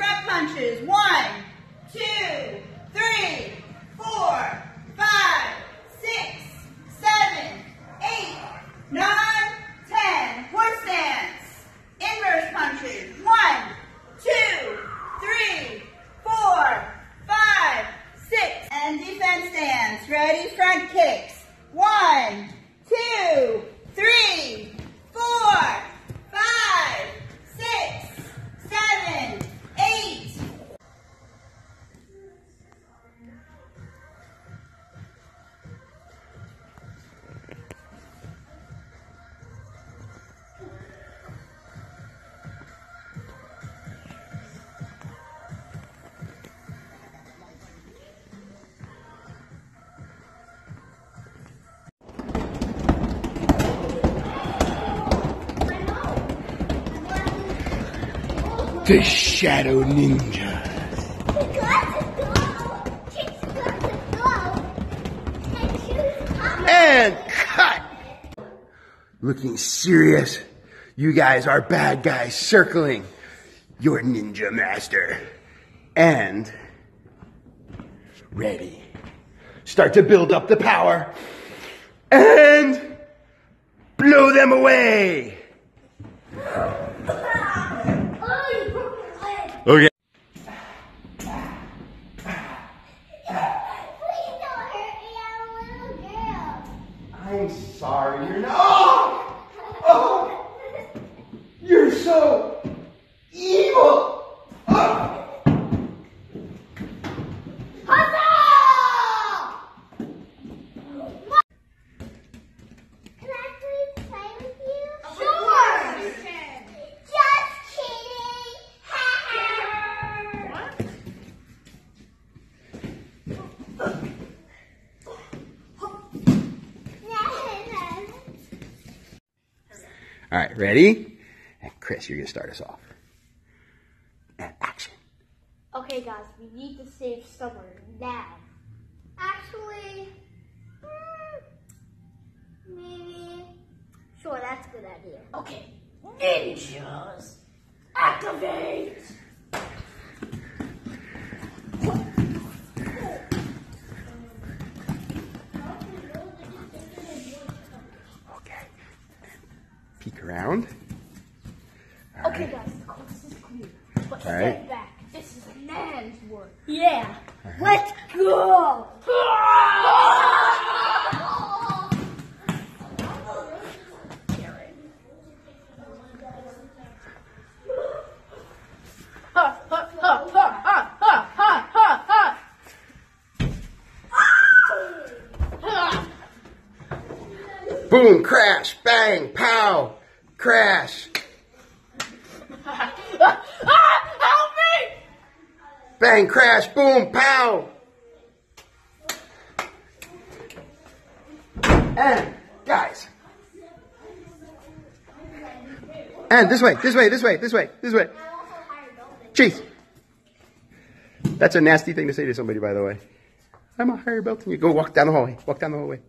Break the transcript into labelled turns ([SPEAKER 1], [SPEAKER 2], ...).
[SPEAKER 1] front punches. One, two, three, four, five, six, seven, eight, nine, ten. Horse stance. Inverse punches. One, two, three, four, five, six. And defense stance. Ready? Front kicks. One, two, three, four,
[SPEAKER 2] The Shadow Ninja. And cut! Looking serious. You guys are bad guys circling your ninja master. And ready. Start to build up the power. And blow them away. I'm sorry, you're not. Oh! Oh! You're so All right, ready? And Chris, you're gonna start us off. And action.
[SPEAKER 3] Okay, guys, we need to save Summer now. Actually, hmm, maybe. Sure, that's a good idea.
[SPEAKER 4] Okay, ninjas, activate!
[SPEAKER 2] Peek around. All
[SPEAKER 3] Okay,
[SPEAKER 2] right.
[SPEAKER 3] guys, the course is clear. But
[SPEAKER 2] All right.
[SPEAKER 3] step back. This is a man's work. Yeah. Let's go. Ah!
[SPEAKER 2] Boom, crash, bang, pow, crash,
[SPEAKER 3] Ah, help me!
[SPEAKER 2] bang, crash, boom, pow. And guys. And this way, this way, this way, this way, this way. Chief. That's a nasty thing to say to somebody, by the way. I'm a higher belt than you. Go walk down the hallway. Walk down the hallway.